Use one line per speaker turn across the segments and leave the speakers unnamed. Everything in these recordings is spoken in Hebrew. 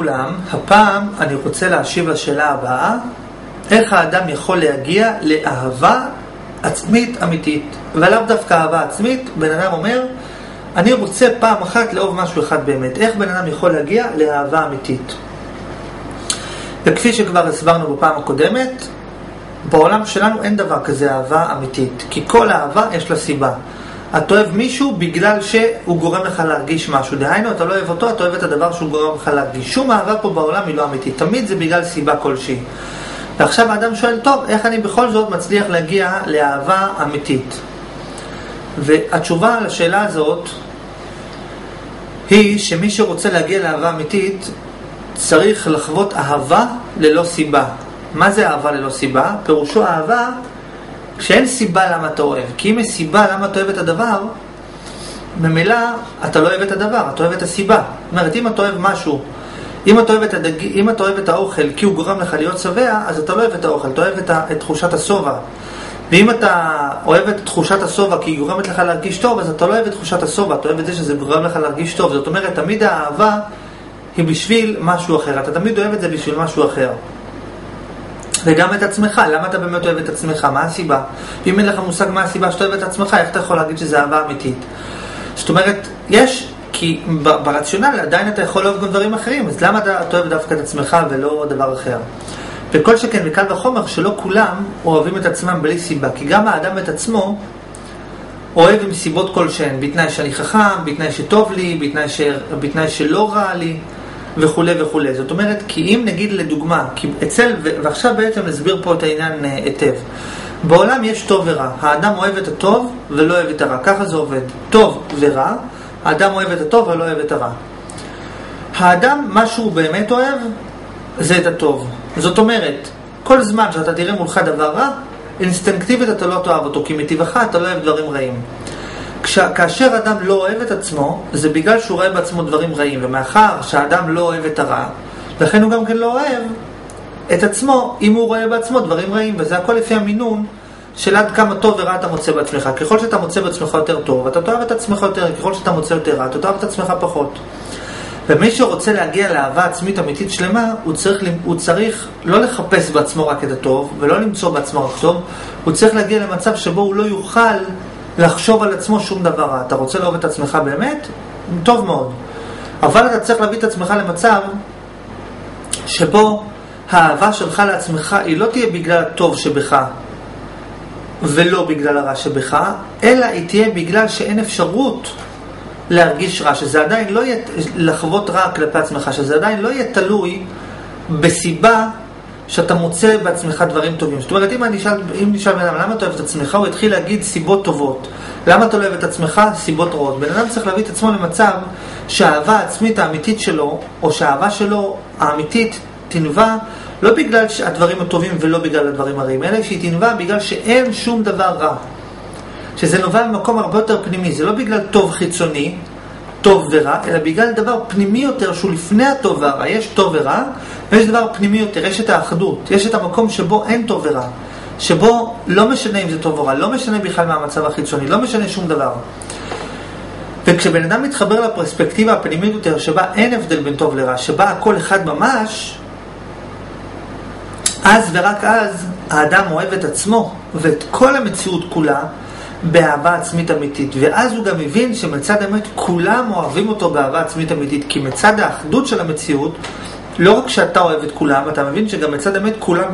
כולם, הפעם אני רוצה להשיב לשאלה הבאה, איך האדם יכול להגיע לאהבה עצמית אמיתית, ולאו דווקא אהבה עצמית, בן אדם אומר, אני רוצה פעם אחת לאהוב משהו אחד באמת. איך בן אדם יכול להגיע לאהבה אמיתית? וכפי שכבר הסברנו בפעם הקודמת, בעולם שלנו אין דבר כזה אהבה אמיתית, כי כל אהבה יש לה סיבה. אתה אוהב מישהו בגלל שהוא גורם לך להרגיש משהו. דהיינו, אתה לא אוהב אותו, אתה אוהב את הדבר שהוא גורם לך להרגיש. שום אהבה פה בעולם היא לא אמיתית. תמיד זה בגלל סיבה כלשהי. ועכשיו האדם שואל, טוב, איך אני בכל זאת מצליח להגיע לאהבה אמיתית? והתשובה לשאלה הזאת היא שמי שרוצה להגיע לאהבה אמיתית צריך לחוות אהבה ללא סיבה. מה זה אהבה ללא סיבה? פירושו אהבה כשאין סיבה למה אתה אוהב. כי אם יש סיבה למה אתה אוהב את הדבר, ממילא אתה לא אוהב את הדבר, אתה אוהב את הסיבה. זאת אומרת, אם אתה אוהב משהו, אם אתה אוהב את, הדג... אם אתה אוהב את האוכל כי הוא גורם לך להיות שבע, אז אתה לא אוהב את האוכל, אתה אוהב את, ה... את תחושת השובע. ואם אתה אוהב את תחושת השובע כי היא גורמת לך להרגיש טוב, אז אתה לא אוהב את תחושת השובע, אתה אוהב את זה שזה גורם לך להרגיש טוב. זאת אומרת, תמיד האהבה היא בשביל משהו אחר. אתה תמיד אוהב את זה בשביל משהו אחר. וגם את עצמך, למה אתה באמת אוהב את עצמך? מה הסיבה? ואם אין לך מושג מה הסיבה שאתה אוהב את עצמך, איך אתה יכול להגיד שזה אהבה אמיתית? זאת אומרת, יש, כי ברציונל עדיין אתה יכול לאהוב גם דברים אחרים, אז למה אתה, אתה אוהב דווקא את עצמך ולא דבר אחר? וכל שכן, וקל וחומר, שלא כולם אוהבים את עצמם בלי סיבה, כי גם האדם את עצמו אוהב עם סיבות כלשהן, בתנאי שאני חכם, בתנאי שטוב לי, בתנאי, ש... בתנאי שלא רע לי. וכולי וכולי. זאת אומרת, כי אם נגיד לדוגמה, כי אצל, ועכשיו בעצם נסביר פה את העניין אה, היטב. בעולם יש טוב ורע. האדם אוהב את הטוב ולא אוהב את הרע. ככה זה עובד. טוב ורע, האדם אוהב את הטוב ולא אוהב את הרע. האדם, מה שהוא באמת אוהב, זה את הטוב. זאת אומרת, כל זמן שאתה תראה מולך דבר רע, אינסטינקטיבית אתה לא תאהב אותו, כי מטבעך אתה לא אוהב דברים רעים. כאשר אדם לא אוהב את עצמו, זה בגלל שהוא רואה בעצמו דברים רעים, ומאחר שהאדם לא אוהב את הרע, לכן הוא גם כן לא אוהב את עצמו אם הוא רואה בעצמו דברים רעים, וזה הכל לפי המינון של עד כמה טוב ורע אתה מוצא בעצמך. ככל שאתה מוצא בעצמך יותר טוב, אתה תאהב את עצמך יותר, ככל שאתה מוצא יותר רע, אתה תאהב את עצמך פחות. ומי שרוצה להגיע לאהבה עצמית אמיתית שלמה, הוא צריך, הוא צריך לא לחפש בעצמו רק את הטוב, ולא למצוא בעצמו רק טוב, הוא צריך להגיע למצב שבו הוא לא יוכל לחשוב על עצמו שום דבר רע. אתה רוצה לאהוב את עצמך באמת? טוב מאוד. אבל אתה צריך להביא את עצמך למצב שבו האהבה שלך לעצמך היא לא תהיה בגלל הטוב שבך ולא בגלל הרע שבך, אלא היא תהיה בגלל שאין אפשרות להרגיש רע, שזה עדיין לא יהיה לחוות רע כלפי עצמך, שזה עדיין לא יהיה תלוי בסיבה שאתה מוצא בעצמך דברים טובים. זאת אומרת, אם נשאל, אם נשאל בן אדם למה אתה אוהב את עצמך, הוא יתחיל להגיד סיבות טובות. למה אתה לא אוהב את עצמך? סיבות רעות. בן אדם צריך להביא את עצמו למצב שהאהבה העצמית האמיתית שלו, או שהאהבה שלו האמיתית תנבע לא בגלל הדברים הטובים ולא בגלל הדברים הרעים, אלא שהיא תנבע בגלל שאין שום דבר רע. שזה נובע ממקום הרבה יותר פנימי, זה לא בגלל טוב חיצוני, טוב ורע, אלא בגלל דבר פנימי יותר שהוא לפני הטוב והרע. יש טוב ורע, ויש דבר פנימי יותר, יש את האחדות, יש את המקום שבו אין טוב ורע, שבו לא משנה אם זה טוב או רע, לא משנה בכלל מה המצב החיצוני, לא משנה שום דבר. וכשבן אדם מתחבר לפרספקטיבה הפנימית יותר, שבה אין הבדל בין טוב לרע, שבה הכל אחד ממש, אז ורק אז האדם אוהב את עצמו ואת כל המציאות כולה באהבה עצמית אמיתית. ואז הוא גם מבין שמצד האמת כולם אוהבים אותו באהבה עצמית אמיתית, כי מצד האחדות של המציאות, לא רק שאתה אוהב את כולם, אתה מבין שגם מצד האמת כולם,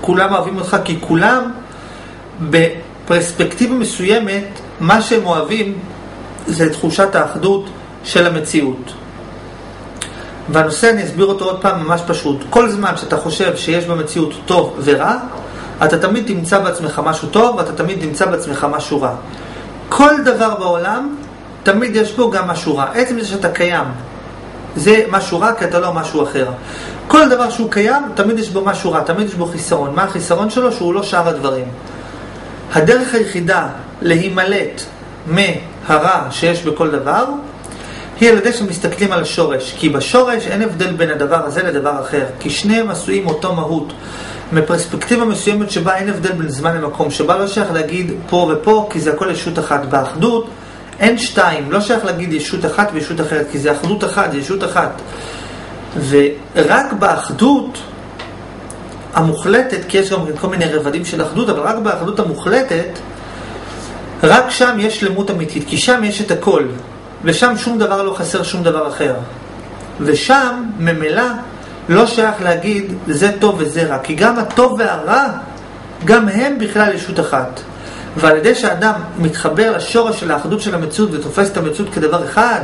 כולם אוהבים אותך, כי כולם בפרספקטיבה מסוימת, מה שהם אוהבים זה תחושת האחדות של המציאות. והנושא, אני אסביר אותו עוד פעם ממש פשוט. כל זמן שאתה חושב שיש במציאות טוב ורע, אתה תמיד תמצא בעצמך משהו טוב, ואתה תמיד תמצא בעצמך משהו רע. כל דבר בעולם, תמיד יש בו גם משהו רע. עצם זה שאתה קיים, זה משהו רע כי אתה לא משהו אחר. כל דבר שהוא קיים, תמיד יש בו משהו רע, תמיד יש בו חיסרון. מה החיסרון שלו? שהוא לא שאר הדברים. הדרך היחידה להימלט מהרע שיש בכל דבר, היא על ידי שמסתכלים על השורש. כי בשורש אין הבדל בין הדבר הזה לדבר אחר. כי שניהם עשויים אותו מהות. מפרספקטיבה מסוימת שבה אין הבדל בין זמן למקום, שבה לא שייך להגיד פה ופה, כי זה הכל ישות אחת. באחדות אין שתיים, לא שייך להגיד ישות אחת וישות אחרת, כי זה אחדות אחת, זה ישות אחת. ורק באחדות המוחלטת, כי יש גם כל מיני רבדים של אחדות, אבל רק באחדות המוחלטת, רק שם יש שלמות אמיתית, כי שם יש את הכל, ושם שום דבר לא חסר שום דבר אחר. ושם, ממילא, לא שייך להגיד זה טוב וזה רע, כי גם הטוב והרע, גם הם בכלל ישות אחת. ועל ידי שאדם מתחבר לשורש של האחדות של המציאות ותופס את המציאות כדבר אחד,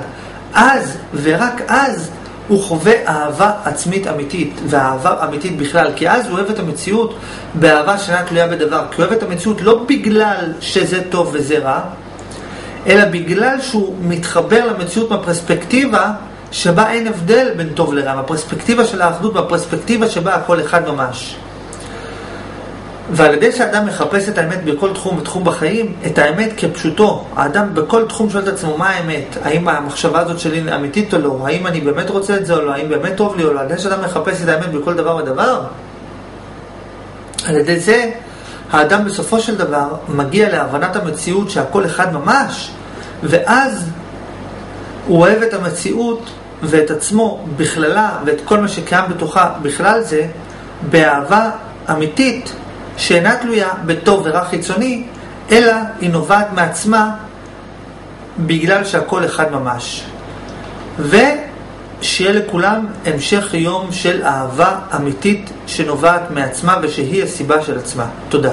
אז ורק אז הוא חווה אהבה עצמית אמיתית, ואהבה אמיתית בכלל, כי אז הוא אוהב את המציאות באהבה שאינה תלויה בדבר, כי הוא אוהב את המציאות לא בגלל שזה טוב וזה רע, אלא בגלל שהוא מתחבר למציאות מהפרספקטיבה שבה אין הבדל בין טוב לרע, מהפרספקטיבה של האחדות, מהפרספקטיבה שבה הכל אחד ממש. ועל ידי שאדם מחפש את האמת בכל תחום ותחום בחיים, את האמת כפשוטו, האדם בכל תחום שואל את עצמו מה האמת, האם המחשבה הזאת שלי אמיתית או לא, האם אני באמת רוצה את זה או לא, האם באמת טוב לי או לא, על ידי שאדם מחפש את האמת בכל דבר ודבר, על ידי זה האדם בסופו של דבר מגיע להבנת המציאות שהכל אחד ממש, ואז הוא אוהב את המציאות ואת עצמו בכללה ואת כל מה שקיים בתוכה. בכלל זה באהבה אמיתית שאינה תלויה בטוב ורע חיצוני, אלא היא נובעת מעצמה בגלל שהכל אחד ממש. ושיהיה לכולם המשך יום של אהבה אמיתית שנובעת מעצמה ושהיא הסיבה של עצמה. תודה.